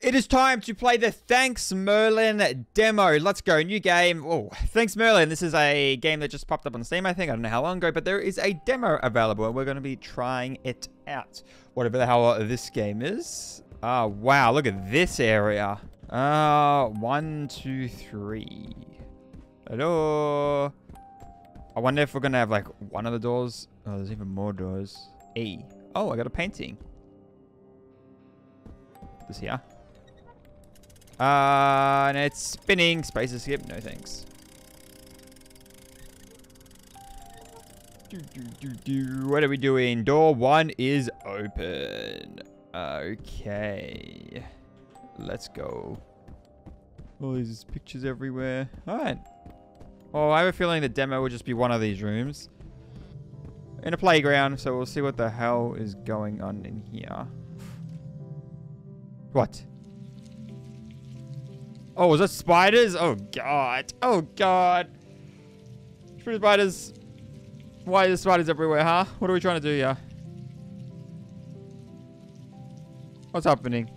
It is time to play the Thanks Merlin demo. Let's go. New game. Oh, Thanks Merlin. This is a game that just popped up on Steam, I think. I don't know how long ago, but there is a demo available and we're going to be trying it out. Whatever the hell this game is. Ah, uh, wow. Look at this area. Uh, one, two, three. Hello. I wonder if we're going to have like one of the doors. Oh, there's even more doors. E. Oh, I got a painting. This here. Uh, and it's spinning. Space escape. No thanks. Do, do, do. What are we doing? Door one is open. Okay. Let's go. All these pictures everywhere. Alright. Oh, I have a feeling the demo will just be one of these rooms. In a playground, so we'll see what the hell is going on in here. What? Oh, was that spiders? Oh, God. Oh, God. True spiders. Why are there spiders everywhere, huh? What are we trying to do here? What's happening?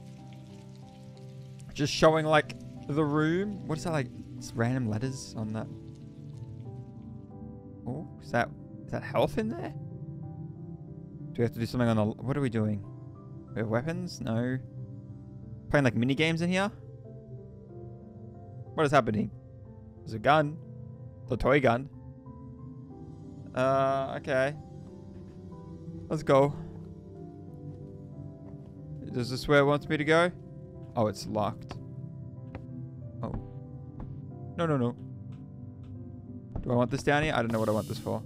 Just showing, like, the room? What is that, like, random letters on that? Oh, is that, is that health in there? Do we have to do something on the... What are we doing? We have weapons? No. Playing, like, mini games in here? What is happening? There's a gun. The toy gun. Uh, okay. Let's go. Is this where it wants me to go? Oh, it's locked. Oh. No, no, no. Do I want this down here? I don't know what I want this for.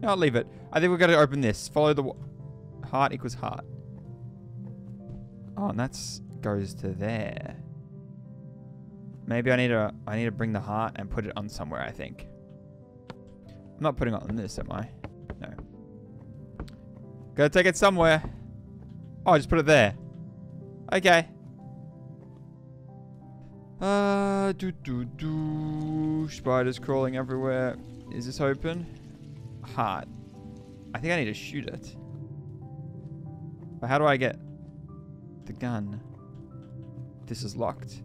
No, I'll leave it. I think we're going to open this. Follow the... Heart equals heart. Oh, and that's goes to there. Maybe I need to I need to bring the heart and put it on somewhere, I think. I'm not putting it on this, am I? No. Gotta take it somewhere. Oh, I just put it there. Okay. Uh, do do do. Spiders crawling everywhere. Is this open? Heart. I think I need to shoot it. But how do I get the gun? This is locked.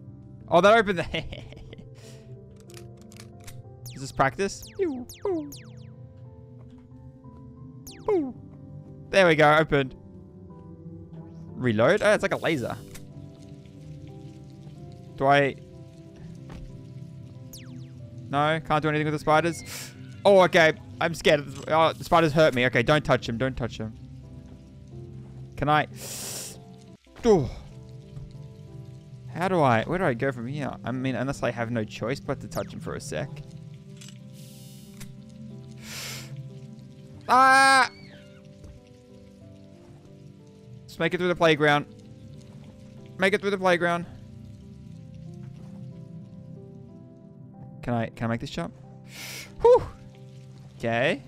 Oh, that opened the... is this practice? There we go, opened. Reload? Oh, it's like a laser. Do I... No, can't do anything with the spiders. Oh, okay. I'm scared. Oh, the spiders hurt me. Okay, don't touch him. Don't touch him. Can I... Oh. How do I... Where do I go from here? I mean, unless I have no choice but to touch him for a sec. Ah! Let's make it through the playground. Make it through the playground. Can I... Can I make this jump? Whew! Okay.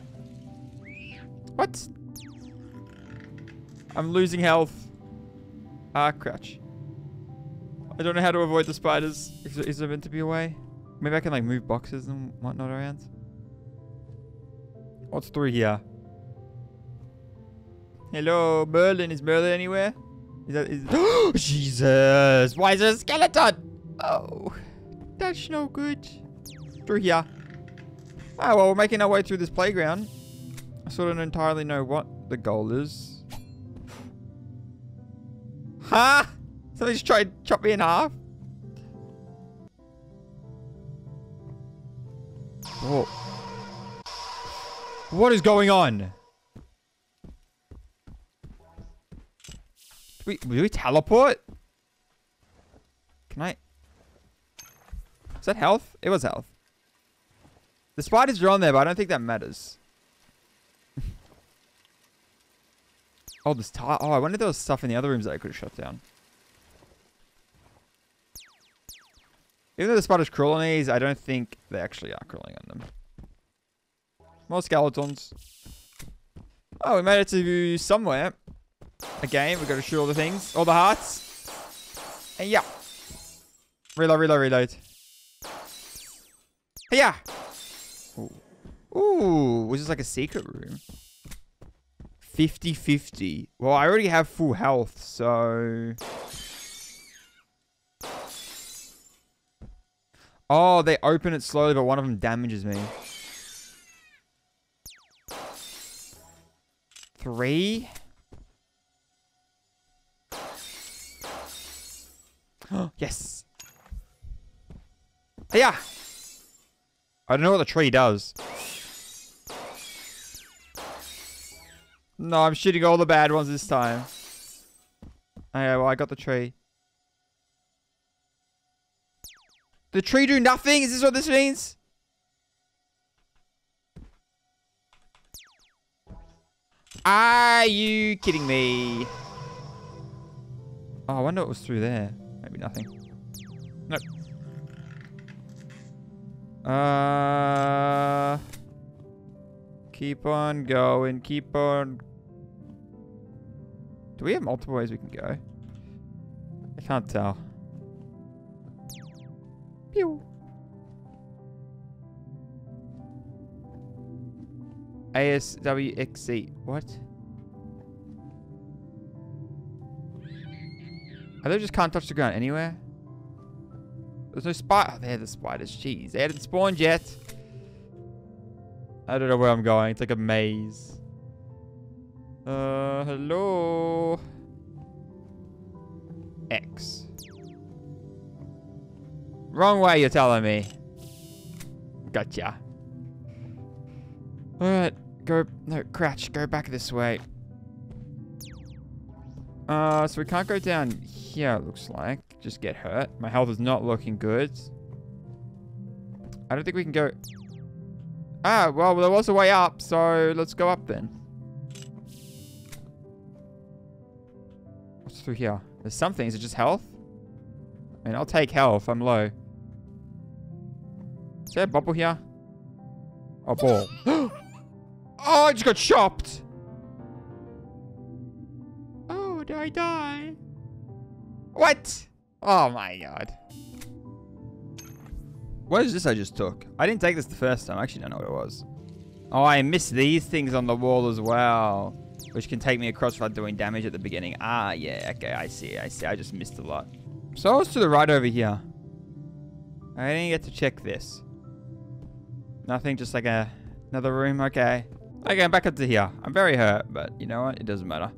What? I'm losing health. Ah, crouch. I don't know how to avoid the spiders. Is, is there meant to be a way? Maybe I can like move boxes and whatnot around. What's through here? Hello, Merlin. Is Merlin anywhere? Is that is Jesus? Why is there a skeleton? Oh, that's no good. Through here. Oh well, we're making our way through this playground. I sort of don't entirely know what the goal is. Huh? Somebody's tried to chop me in half. Oh. What is going on? Do we, do we teleport? Can I? Is that health? It was health. The spiders are on there, but I don't think that matters. oh, this tile. Oh, I wonder if there was stuff in the other rooms that I could have shut down. Even though the spiders crawl on these, I don't think they actually are crawling on them. More skeletons. Oh, we made it to somewhere. Again, we've got to shoot all the things. All the hearts. And yeah. Reload, reload, reload. Yeah. Ooh. Ooh, was this like a secret room? 50-50. Well, I already have full health, so... Oh, they open it slowly, but one of them damages me. Three? yes. Yeah. I don't know what the tree does. No, I'm shooting all the bad ones this time. Okay, well, I got the tree. The tree do nothing? Is this what this means? Are you kidding me? Oh, I wonder what was through there. Maybe nothing. Nope. Uh, keep on going. Keep on. Do we have multiple ways we can go? I can't tell. Pew. ASWXC. What? Are they just can't touch the ground anywhere? There's no spider. Oh, there the spiders. Jeez. They hadn't spawned yet. I don't know where I'm going. It's like a maze. Uh, hello? X. Wrong way, you're telling me. Gotcha. Alright, go, no, crouch, go back this way. Uh, so we can't go down here, it looks like. Just get hurt. My health is not looking good. I don't think we can go... Ah, well, there was a way up, so let's go up then. What's through here? There's something. Is it just health? I mean, I'll take health. I'm low. Is there a bubble here? Oh, ball. oh, I just got chopped. Oh, did I die? What? Oh my god. What is this I just took? I didn't take this the first time. I actually don't know what it was. Oh, I missed these things on the wall as well. Which can take me across without doing damage at the beginning. Ah, yeah. Okay, I see. I see. I just missed a lot. So I was to the right over here. I didn't get to check this. Nothing, just like a another room. Okay. Okay, I'm back up to here. I'm very hurt, but you know what? It doesn't matter.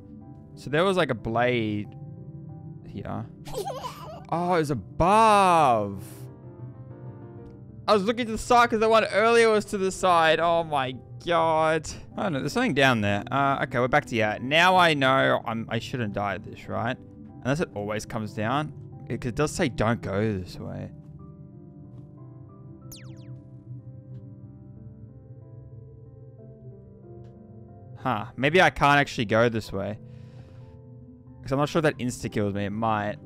So there was like a blade here. Oh, it was above. I was looking to the side because the one earlier was to the side. Oh my god. Oh don't. There's something down there. Uh, okay, we're back to here. Now I know I'm, I shouldn't die at this, right? Unless it always comes down. It, it does say don't go this way. Huh. Maybe I can't actually go this way. Because I'm not sure that insta-kills me. It might.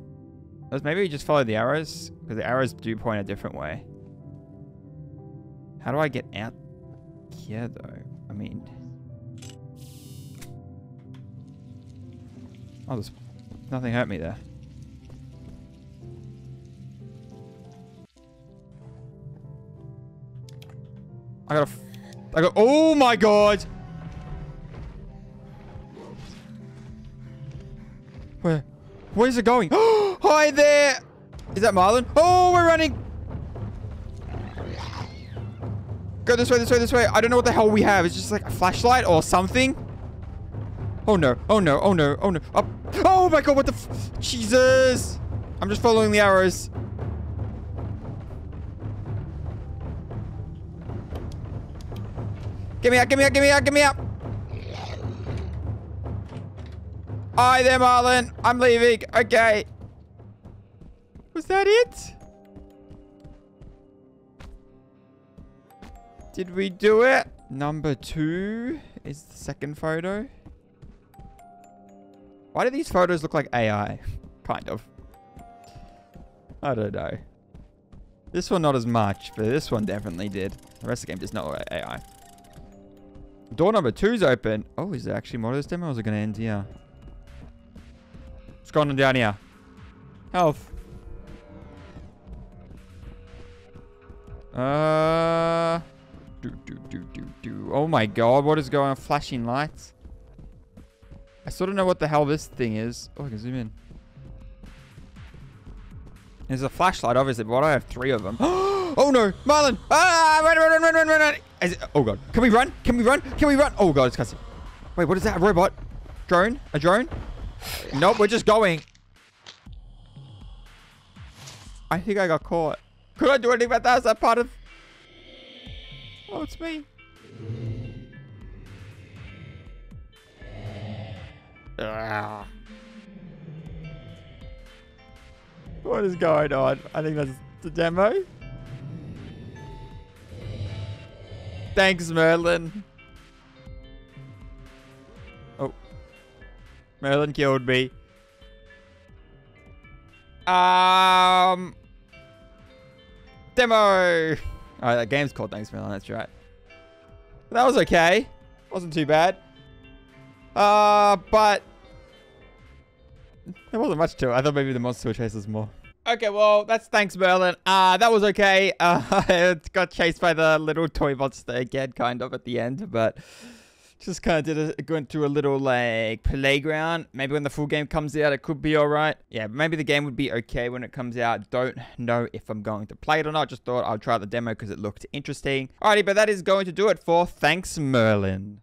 Maybe we just follow the arrows. Because the arrows do point a different way. How do I get out here, though? I mean... Oh, there's... Nothing hurt me there. I got a... I got... Oh my god! Where's it going? Hi there! Is that Marlon? Oh, we're running! Go this way, this way, this way. I don't know what the hell we have. It's just like a flashlight or something. Oh no, oh no, oh no, oh no. Up. Oh my god, what the Jesus! I'm just following the arrows. Get me out, get me out, get me out, get me out! Hi there, Marlon. I'm leaving. Okay. Was that it? Did we do it? Number two is the second photo. Why do these photos look like AI? kind of. I don't know. This one not as much, but this one definitely did. The rest of the game does not look AI. Door number two is open. Oh, is there actually more of this demo or is it going to end here? What's going on down here? Health. Uh. Do, do, do, do, do. Oh my god, what is going on? Flashing lights. I sort of know what the hell this thing is. Oh, I can zoom in. There's a flashlight, obviously, but why do I have three of them? oh no, Marlon! Ah, run, run, run, run, run, run! It, oh god, can we run? Can we run? Can we run? Oh god, it's cussing. Wait, what is that? A robot? Drone? A drone? Nope, we're just going. I think I got caught. Could I do anything about that? Is that part of... Oh, it's me. Ugh. What is going on? I think that's the demo. Thanks, Merlin. Merlin killed me. Um. Demo. Alright, that game's called Thanks, Merlin. That's right. That was okay. Wasn't too bad. Uh, but there wasn't much to it. I thought maybe the monster chases more. Okay, well, that's thanks, Merlin. Uh, that was okay. Uh, it got chased by the little toy monster again, kind of, at the end, but just kind of did a, went through a little, like, playground. Maybe when the full game comes out, it could be alright. Yeah, maybe the game would be okay when it comes out. Don't know if I'm going to play it or not. Just thought I'll try the demo because it looked interesting. Alrighty, but that is going to do it for Thanks, Merlin.